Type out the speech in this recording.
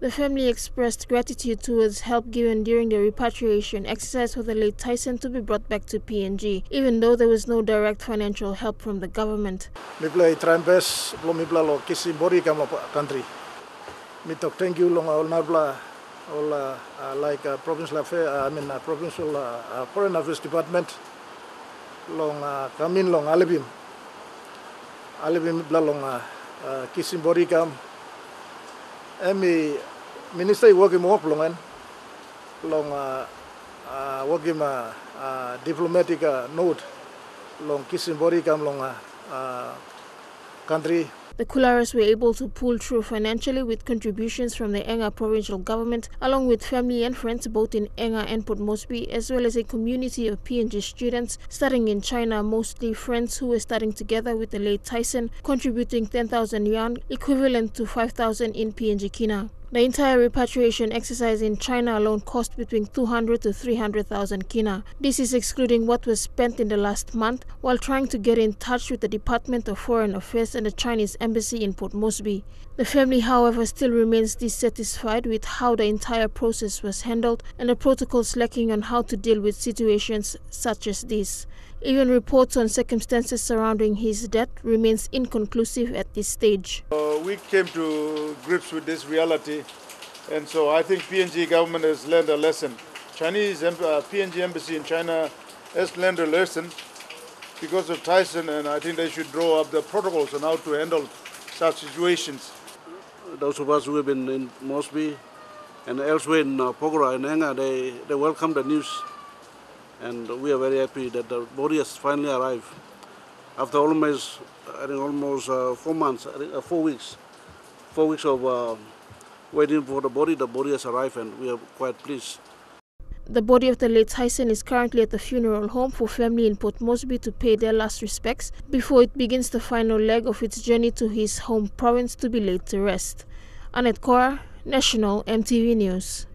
The family expressed gratitude towards help given during the repatriation exercise for the late Tyson to be brought back to PNG, even though there was no direct financial help from the government. Mi play try best lo mi lo kisi bori kam country. Mi thank you long all nabla all uh, uh, like uh, provincial affair uh, I mean uh, provincial uh, foreign affairs department long uh, kamin long alibim alibim bla long uh, uh, kisi bori kam emi minister working mo plongan long uh, uh, working uh, uh, diplomatic uh, note long kisimbori kam long uh, uh, country The Kularas were able to pull through financially with contributions from the Enga provincial government, along with family and friends both in Enga and Port Moresby, as well as a community of PNG students studying in China, mostly friends who were studying together with the late Tyson, contributing 10,000 yuan, equivalent to 5,000 in PNG Kina. The entire repatriation exercise in China alone cost between 200 to 300,000 kina. This is excluding what was spent in the last month while trying to get in touch with the Department of Foreign Affairs and the Chinese Embassy in Port Moresby. The family, however, still remains dissatisfied with how the entire process was handled and the protocols lacking on how to deal with situations such as this. Even reports on circumstances surrounding his death remains inconclusive at this stage. Uh, we came to grips with this reality, and so I think PNG government has learned a lesson. Chinese uh, PNG embassy in China has learned a lesson because of Tyson, and I think they should draw up the protocols on how to handle such situations. Those of us who have been in Mosby and elsewhere in uh, Porgera and Enga, they, they welcome the news and we are very happy that the body has finally arrived. After almost, I think almost uh, four months, uh, four weeks, four weeks of uh, waiting for the body, the body has arrived and we are quite pleased. The body of the late Tyson is currently at the funeral home for family in Port Moresby to pay their last respects before it begins the final leg of its journey to his home province to be laid to rest. Annette Kora, National EMTV News.